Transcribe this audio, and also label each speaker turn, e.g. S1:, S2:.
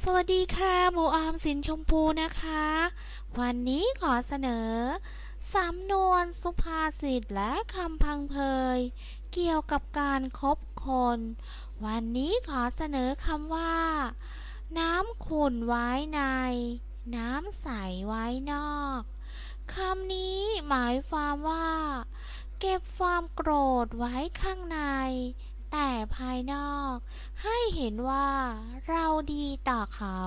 S1: สวัสดีค่ะโบออมสินชมพูนะคะ วันนี้ขอเสนอ สำนวนสุภาษิตและคำพังเพย เกี่ยวกับการคบคน วันนี้ขอเสนอคำว่า น้ำขุ่นไว้ใน น้ำใสไว้นอกคำนี้หมายความว่า เก็บความโกรธไว้ข้างใน แต่ภายนอก ให้เห็นว่าเราดีต่อเขา